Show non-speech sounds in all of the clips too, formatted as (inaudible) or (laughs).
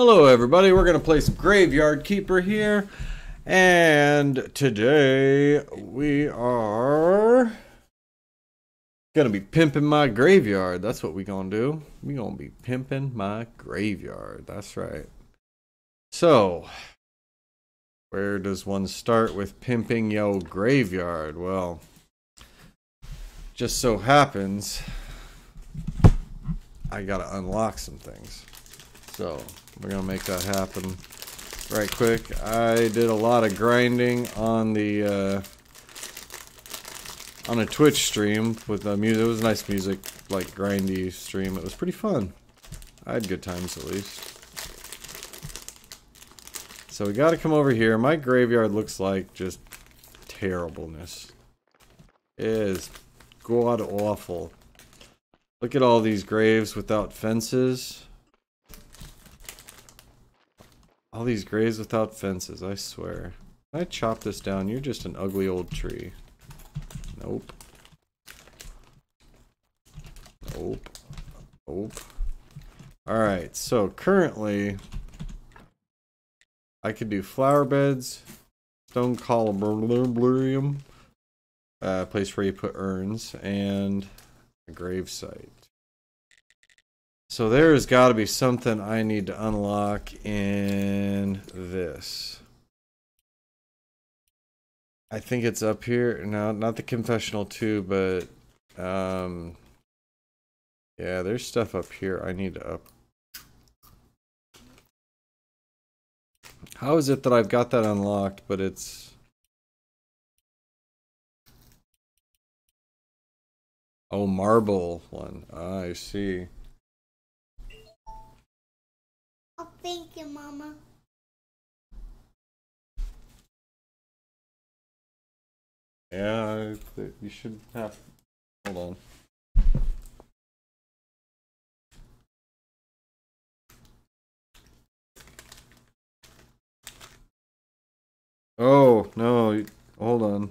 Hello everybody, we're going to play some Graveyard Keeper here. And today we are going to be pimping my graveyard. That's what we going to do. we going to be pimping my graveyard. That's right. So, where does one start with pimping yo graveyard? Well, just so happens I got to unlock some things. So we're gonna make that happen right quick. I did a lot of grinding on the uh, on a Twitch stream with the music. It was nice music, like grindy stream. It was pretty fun. I had good times at least. So we got to come over here. My graveyard looks like just terribleness. It is god awful. Look at all these graves without fences. All these graves without fences, I swear. I chop this down, you're just an ugly old tree. Nope. Nope. Nope. Alright, so currently I could do flower beds, stone columbarium, uh, place where you put urns, and a grave site. So there's got to be something I need to unlock in this. I think it's up here. No, not the confessional too, but um, yeah, there's stuff up here I need to up. How is it that I've got that unlocked, but it's... Oh, marble one. Ah, I see. Oh, thank you, Mama. Yeah, you should have. Hold on. Oh, no, hold on.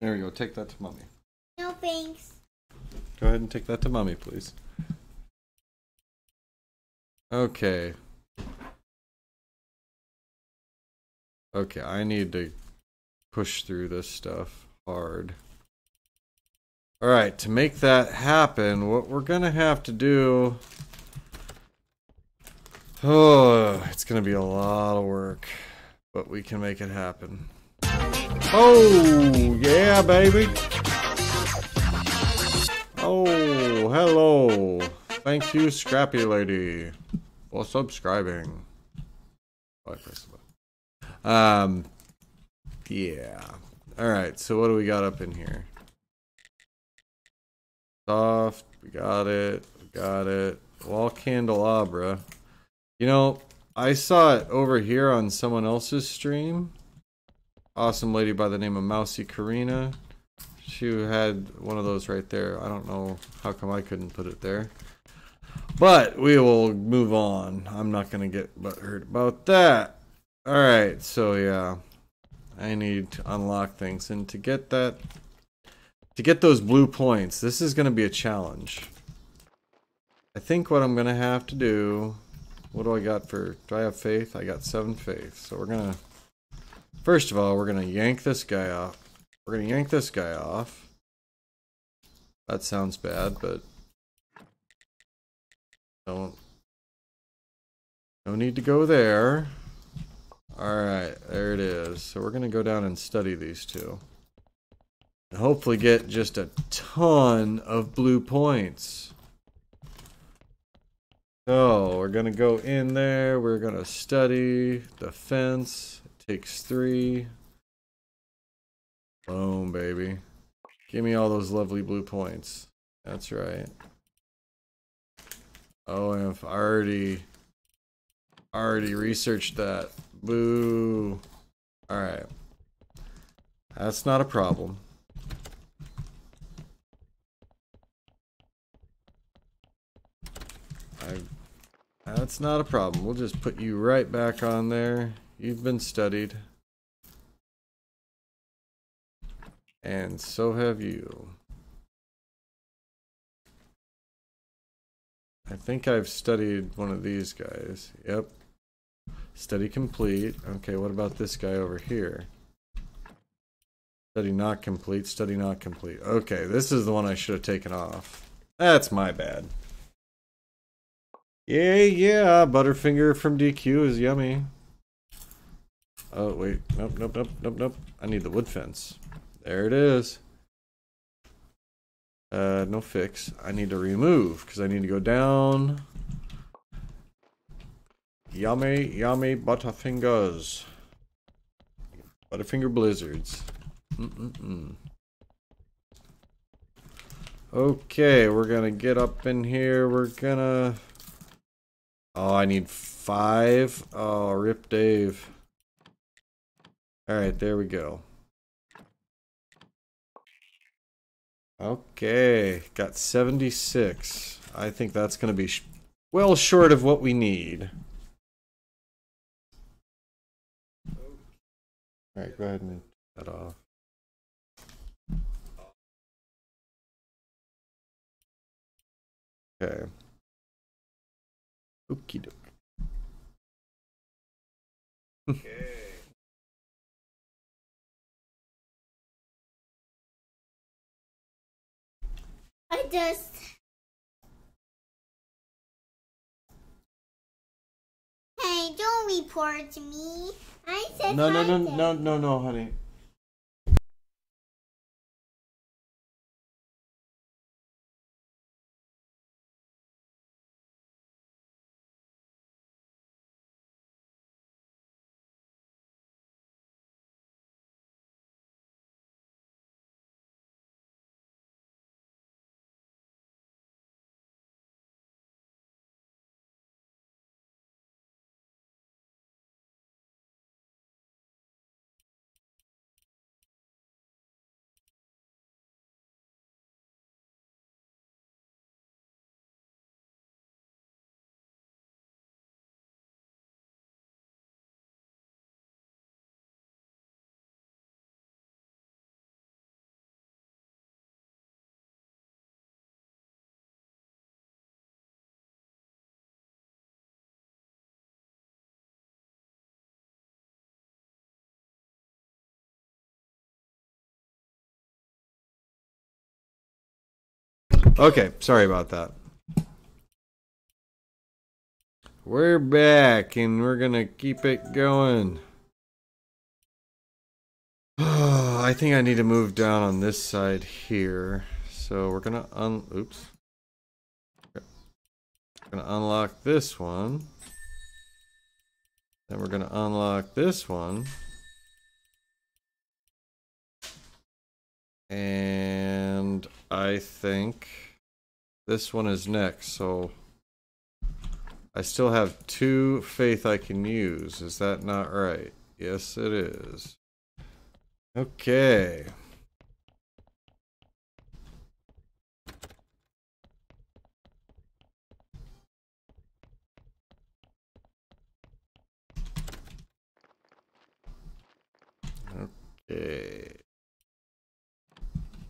There we go. Take that to mommy. No thanks. Go ahead and take that to mommy, please. Okay. Okay, I need to push through this stuff hard. Alright, to make that happen, what we're gonna have to do... Oh, (sighs) it's gonna be a lot of work, but we can make it happen. Oh, yeah, baby. Oh, hello. Thank you, Scrappy Lady, for subscribing. Oh, I pressed the button. Um, yeah. Alright, so what do we got up in here? Soft, we got it, we got it. Wall candelabra. You know, I saw it over here on someone else's stream awesome lady by the name of Mousy Karina. She had one of those right there. I don't know how come I couldn't put it there. But we will move on. I'm not going to get hurt about that. Alright, so yeah. I need to unlock things. And to get that... To get those blue points, this is going to be a challenge. I think what I'm going to have to do... What do I got for... Do I have faith? I got seven faith. So we're going to First of all, we're going to yank this guy off. We're going to yank this guy off. That sounds bad, but don't no need to go there. Alright, there it is. So we're going to go down and study these two. And hopefully get just a ton of blue points. So we're going to go in there. We're going to study the fence. Takes three. Boom, baby. Give me all those lovely blue points. That's right. Oh, I've already, already researched that. Boo. Alright. That's not a problem. I, that's not a problem. We'll just put you right back on there. You've been studied. And so have you. I think I've studied one of these guys. Yep. Study complete. Okay, what about this guy over here? Study not complete, study not complete. Okay, this is the one I should have taken off. That's my bad. Yeah, yeah, Butterfinger from DQ is yummy. Oh, wait. Nope, nope, nope, nope, nope. I need the wood fence. There it is. Uh, no fix. I need to remove because I need to go down. Yummy, yummy Butterfingers. Butterfinger Blizzards. Mm-mm-mm. Okay, we're gonna get up in here. We're gonna. Oh, I need five. Oh, rip Dave. Alright, there we go. Okay, got 76. I think that's going to be sh well short of what we need. Alright, go ahead and that off. Okay. Okie doke. (laughs) Okay. I just. Hey, don't report to me. I said No, no, no, no, no, no, honey. Okay, sorry about that. We're back and we're gonna keep it going. (sighs) I think I need to move down on this side here. So we're gonna un oops. Gonna unlock this one. Then we're gonna unlock this one. And I think this one is next, so I still have two faith I can use. Is that not right? Yes, it is. Okay. Okay.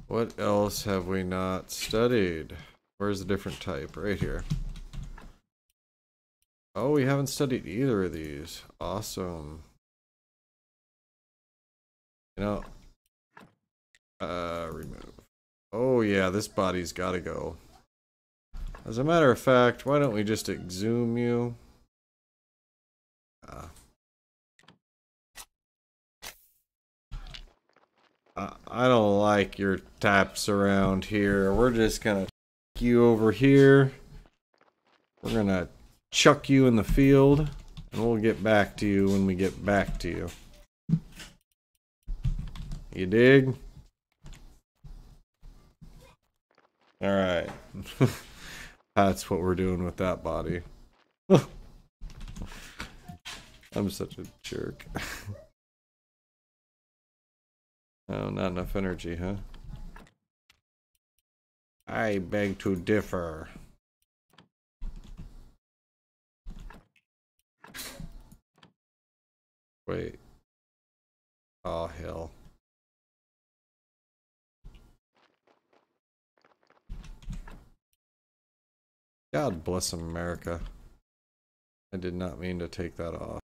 What else have we not studied? Where's the different type? Right here. Oh, we haven't studied either of these. Awesome. You know, uh, remove. Oh yeah, this body's gotta go. As a matter of fact, why don't we just exhume you? Ah. I don't like your taps around here. We're just gonna you over here. We're gonna chuck you in the field, and we'll get back to you when we get back to you. You dig? All right. (laughs) That's what we're doing with that body. (laughs) I'm such a jerk. (laughs) Oh, not enough energy, huh? I beg to differ. Wait. Oh, hell. God bless America. I did not mean to take that off.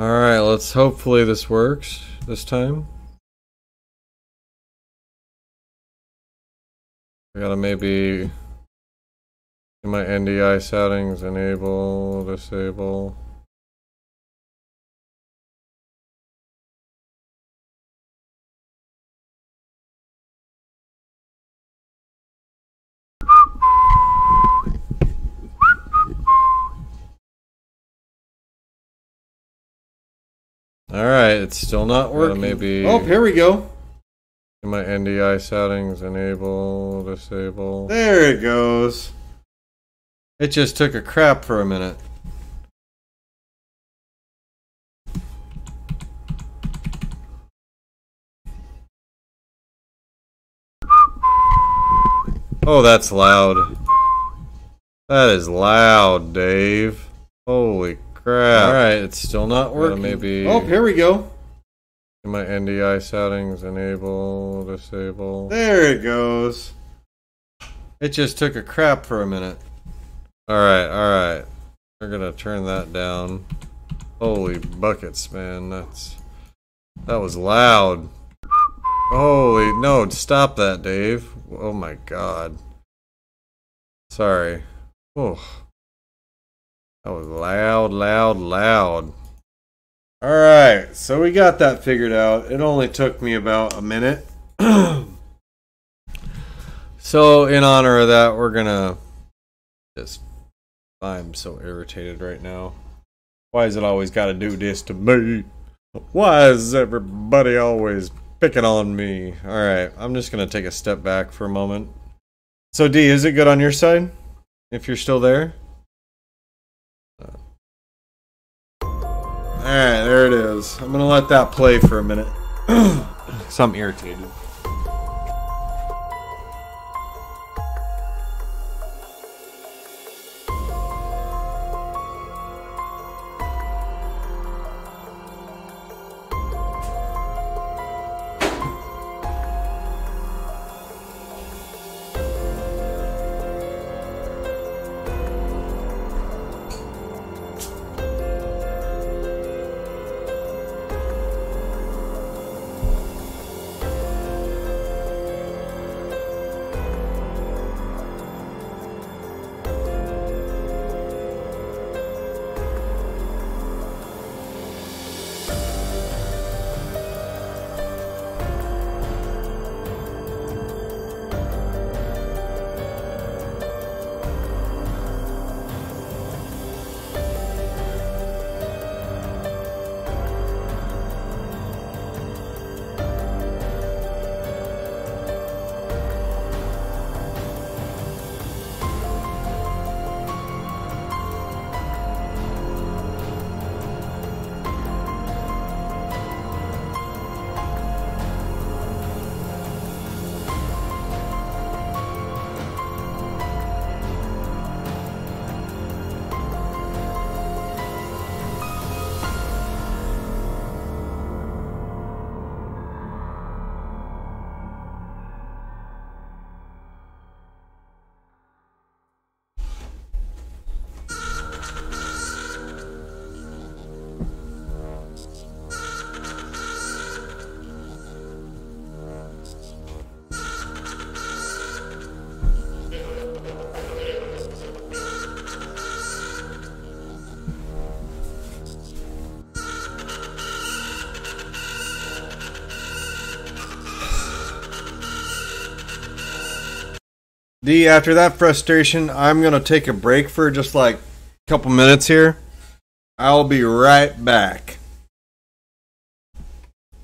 Alright, let's hopefully this works this time. I gotta maybe my NDI settings enable, disable. Alright, it's still not working. maybe Oh, here we go. in my NDI settings enable, disable. There it goes. It just took a crap for a minute. Oh, that's loud. That is loud, Dave. Holy crap. Alright, it's still not working. maybe Oh, here we go. in my NDI settings enable, disable. There it goes. It just took a crap for a minute. Alright, alright. We're gonna turn that down. Holy buckets, man. That's. That was loud. Holy. No, stop that, Dave. Oh my god. Sorry. Oh. That was loud, loud, loud. Alright, so we got that figured out. It only took me about a minute. (clears throat) So, in honor of that, we're gonna just. I'm so irritated right now. Why is it always gotta do this to me? Why is everybody always picking on me? Alright, I'm just gonna take a step back for a moment. So, D, is it good on your side? If you're still there? Alright, there it is. I'm gonna let that play for a minute. (clears throat) Because I'm irritated. After that frustration, I'm going to take a break for just like a couple minutes here. I'll be right back.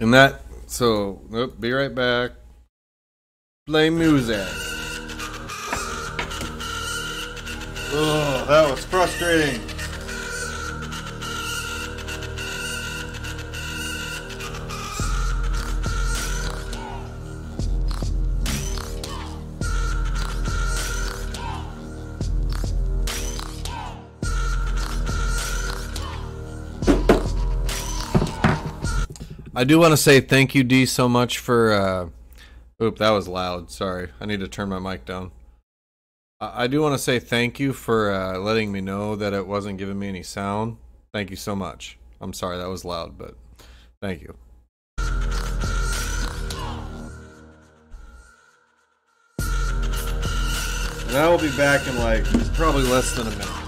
And that, so, oop, be right back. Play music. Oh, that was frustrating. I do want to say thank you, D, so much for. Uh, oop, that was loud. Sorry. I need to turn my mic down. I, I do want to say thank you for uh, letting me know that it wasn't giving me any sound. Thank you so much. I'm sorry that was loud, but thank you. And I will be back in like probably less than a minute.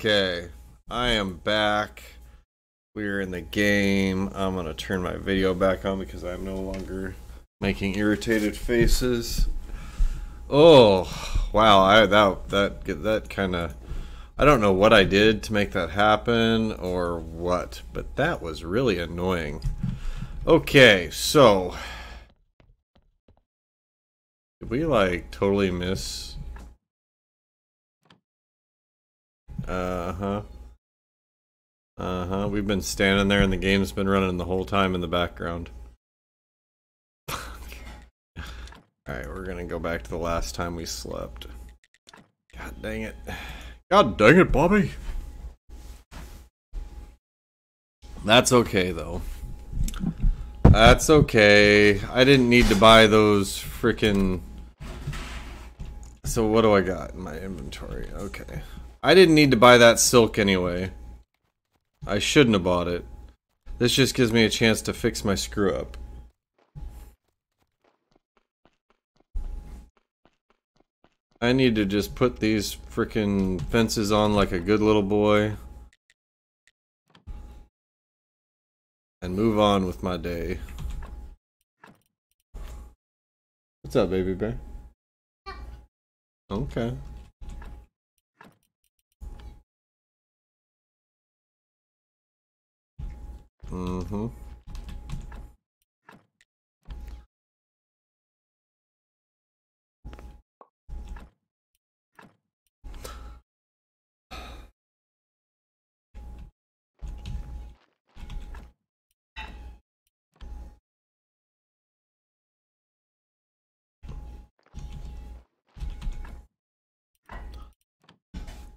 Okay, I am back. We're in the game. I'm gonna turn my video back on because I'm no longer making irritated faces. Oh, wow! I that that that kind of I don't know what I did to make that happen or what, but that was really annoying. Okay, so did we like totally miss Uh huh. Uh huh. We've been standing there and the game's been running the whole time in the background. (laughs) Alright, we're gonna go back to the last time we slept. God dang it. God dang it, Bobby! That's okay, though. That's okay. I didn't need to buy those freaking. So, what do I got in my inventory? Okay. I didn't need to buy that silk anyway. I shouldn't have bought it. This just gives me a chance to fix my screw up. I need to just put these freaking fences on like a good little boy. And move on with my day. What's up, baby bear? Okay. Mm-hmm.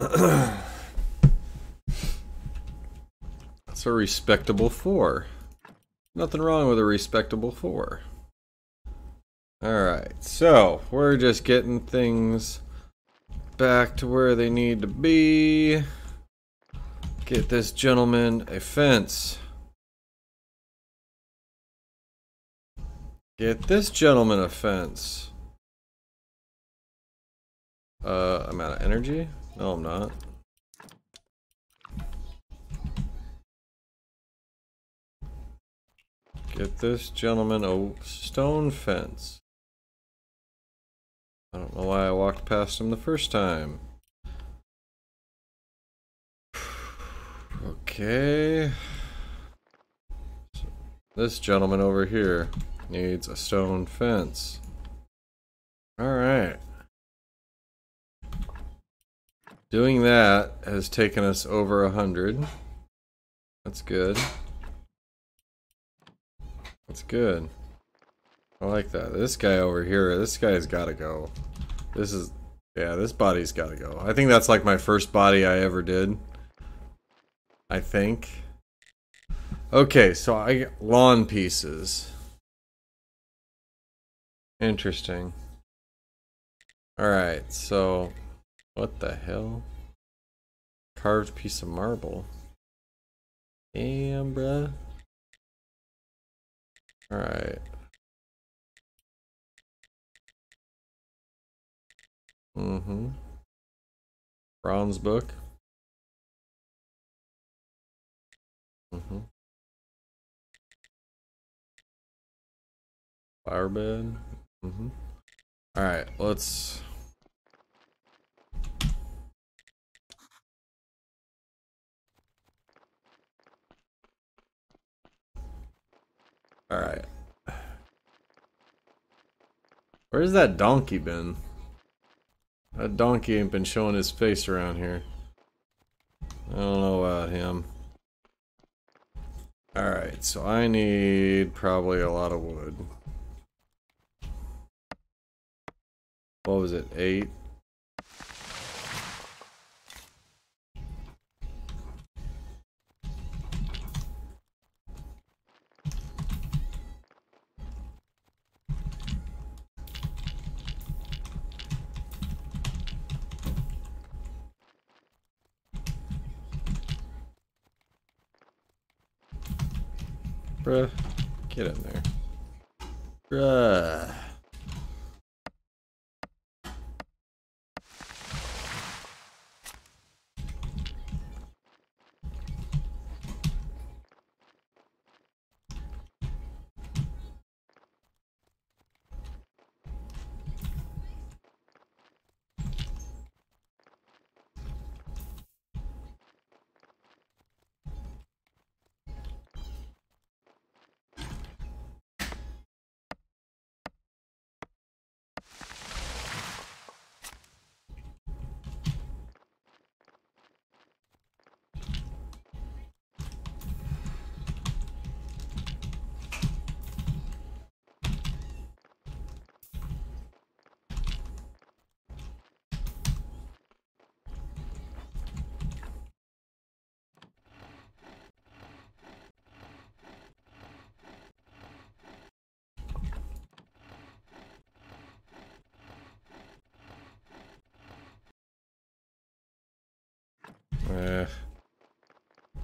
(clears throat) That's a respectable four. Nothing wrong with a respectable four. Alright, so we're just getting things back to where they need to be. Get this gentleman a fence. Get this gentleman a fence. Uh, I'm out of energy? No, I'm not. Get this gentleman a stone fence. I don't know why I walked past him the first time. (sighs) Okay. This gentleman over here needs a stone fence. Alright. Doing that has taken us over a hundred. That's good. That's good. I like that. This guy over here, this guy's gotta go. This is, yeah, this body's gotta go. I think that's like my first body I ever did. I think. Okay, so I lawn pieces. Interesting. Alright, so what the hell? Carved piece of marble. Damn, bruh. Alright. Mm-hmm. Bronze book. Mm-hmm. Firebed. Mm-hmm. Alright, let's Alright. Where's that donkey been? That donkey ain't been showing his face around here. I don't know about him. Alright, so I need probably a lot of wood. What was it? Eight?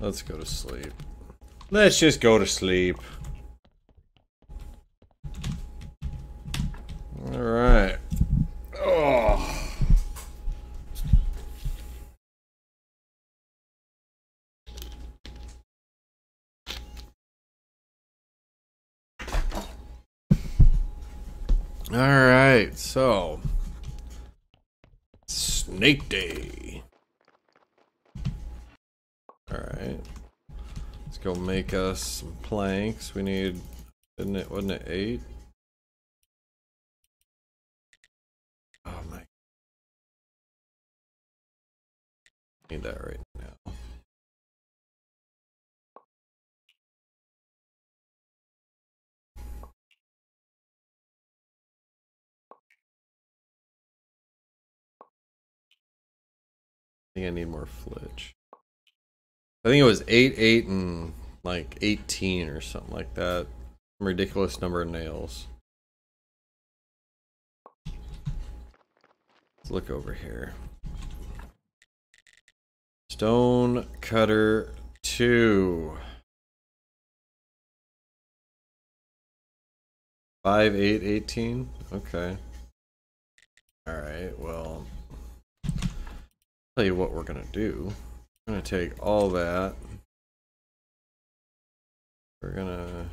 Let's go to sleep. Let's just go to sleep. Alright. Oh. Alright, so. Snake Day. Alright. Let's go make us some planks. We need, didn't it, wasn't it eight? Oh my. Need that right now. I think I need more flitch. I think it was 8, 8, and like 18 or something like that. Some ridiculous number of nails. Let's look over here. Stone cutter 2. 5, 8, 18? Okay. Alright, well. I'll Tell you what we're gonna do. I'm gonna take all that. We're gonna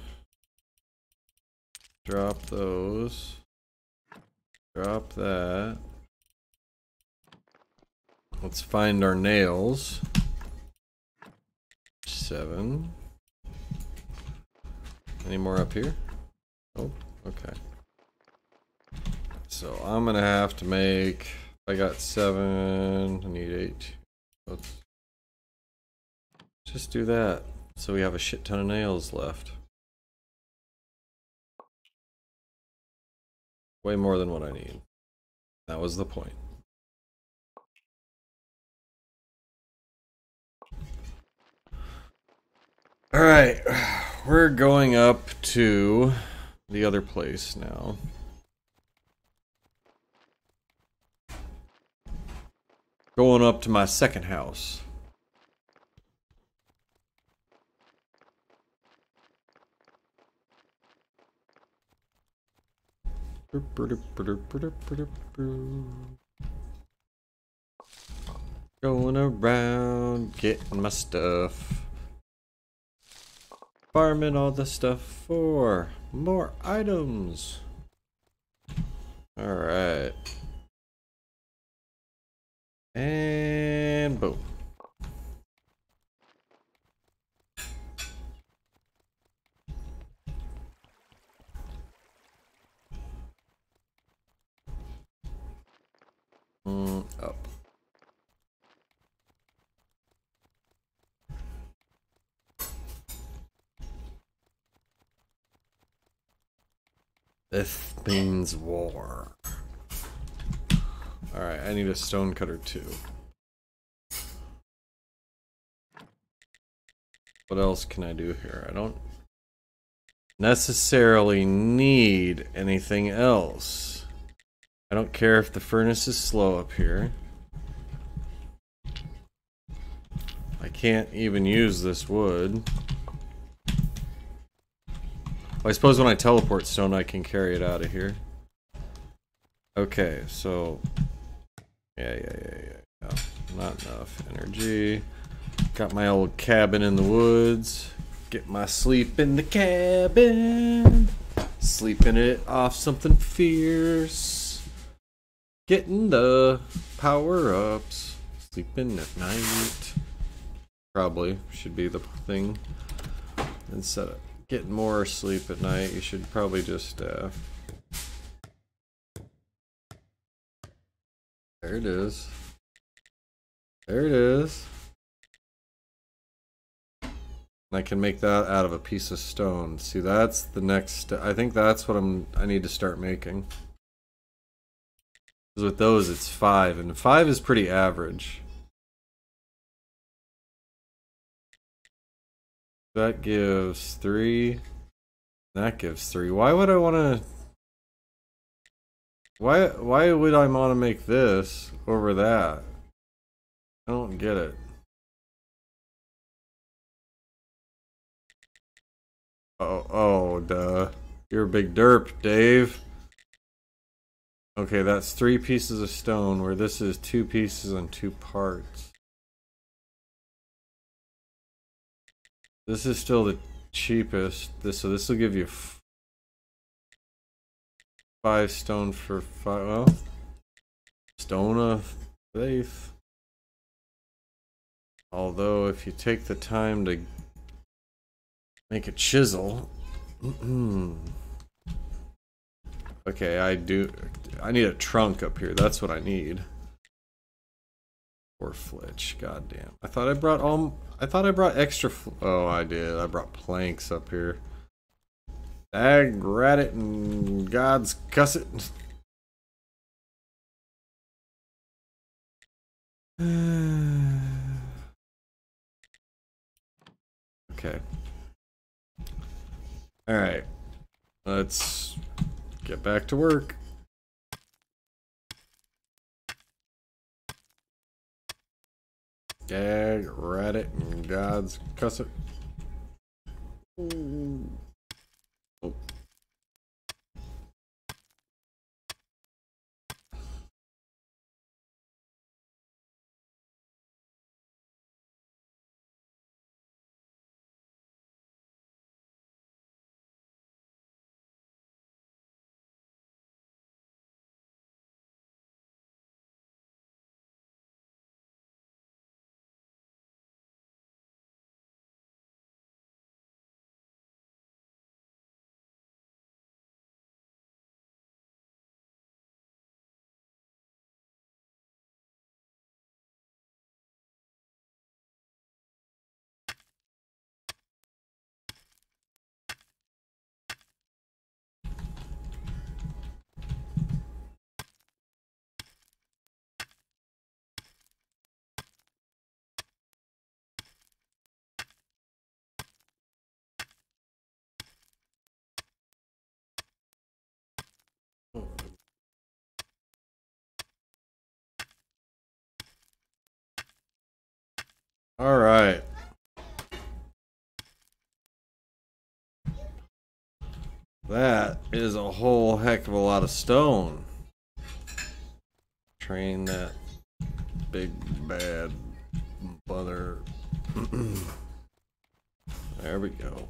drop those. Drop that. Let's find our nails. Seven. Any more up here? Oh, okay. So I'm gonna have to make. I got seven. I need eight. Let's just do that. So we have a shit ton of nails left. Way more than what I need. That was the point. Alright, we're going up to the other place now. Going up to my second house. Going around getting my stuff. Farming all the stuff for more items. Alright. And boom. Mm, up. This means war. Alright, I need a stone cutter too. What else can I do here? I don't necessarily need anything else. I don't care if the furnace is slow up here. I can't even use this wood. Well, I suppose when I teleport stone, I can carry it out of here. Okay, so... Yeah, yeah, yeah, yeah. yeah. Not enough energy. Got my old cabin in the woods. Get my sleep in the cabin. Sleeping it off something fierce. Getting the power ups. Sleeping at night. Probably should be the thing. Instead of getting more sleep at night, you should probably just. Uh... There it is. There it is. I can make that out of a piece of stone. See, that's the next. I think that's what I'm. I need to start making. Because with those, it's five, and five is pretty average. That gives three. That gives three. Why would I want to? Why? Why would I want to make this over that? I don't get it. Oh, oh, duh. You're a big derp, Dave. Okay, that's three pieces of stone, where this is two pieces and two parts. This is still the cheapest. This so this will give you five stone for five. Well, stone of faith. Although, if you take the time to Make a chisel. (clears throat) okay, I do. I need a trunk up here. That's what I need. Or flitch. Goddamn. I thought I brought all. I thought I brought extra. oh, I did. I brought planks up here. Ag rat it and God's cuss it. (sighs) okay. Alright. Let's get back to work. Gag, rat it, and God's cuss it. All right. That is a whole heck of a lot of stone. Train that big bad mother. (clears throat) there we go.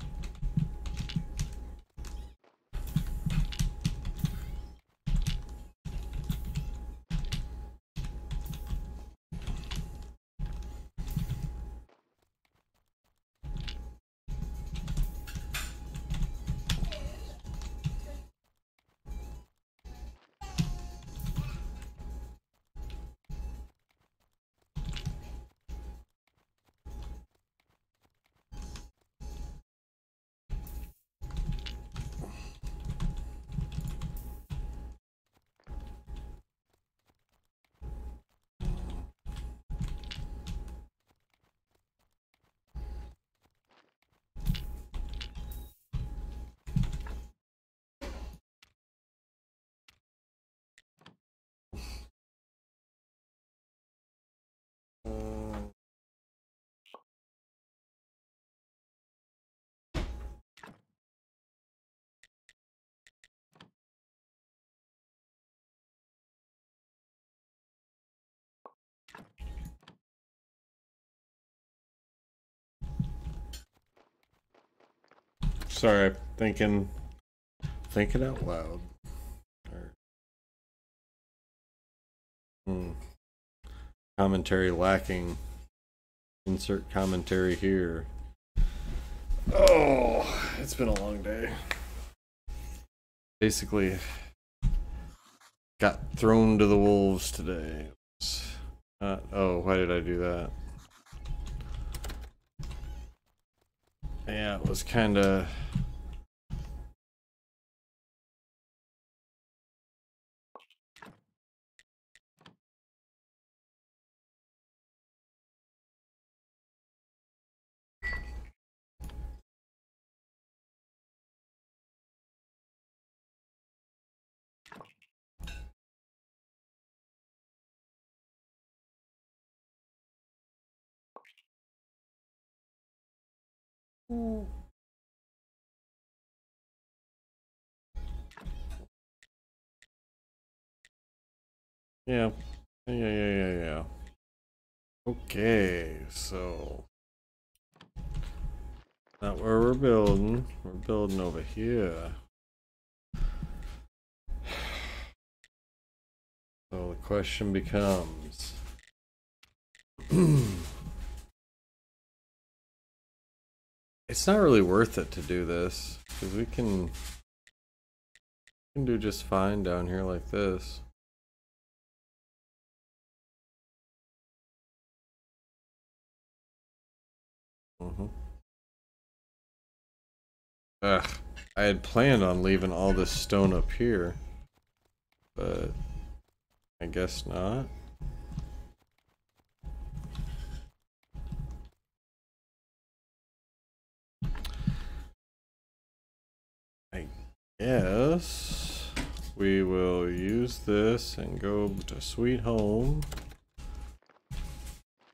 Sorry, thinking, thinking out loud. Hmm. Commentary lacking. Insert commentary here. Oh, it's been a long day. Basically, got thrown to the wolves today. Not- oh, why did I do that? Yeah, it was kind of. Yeah. Yeah, yeah, yeah, yeah. Okay, so. Not where we're building. We're building over here. So the question becomes. (clears throat) it's not really worth it to do this because we can we can do just fine down here like this. Mm-hmm. Ugh, I had planned on leaving all this stone up here, but I guess not. Guess we will use this and go to Sweet Home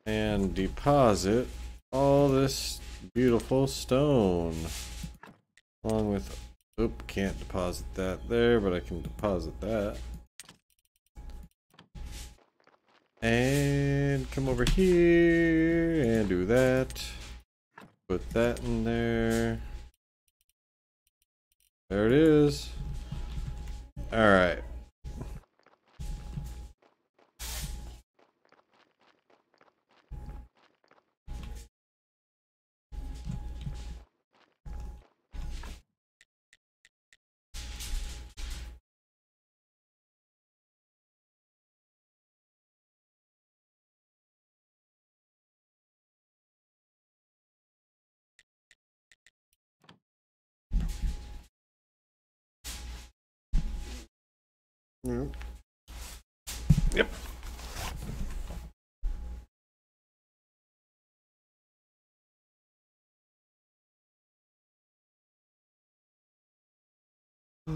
and deposit all this beautiful stone. Along with oop can't deposit that there but I can deposit that. And come over here and do that. Put that in there there it is. All right Mm-hmm. Yep. Yep. (sighs)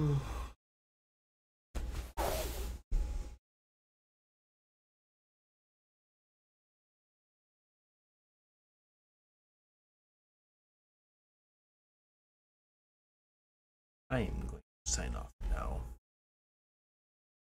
I am going to sign off now.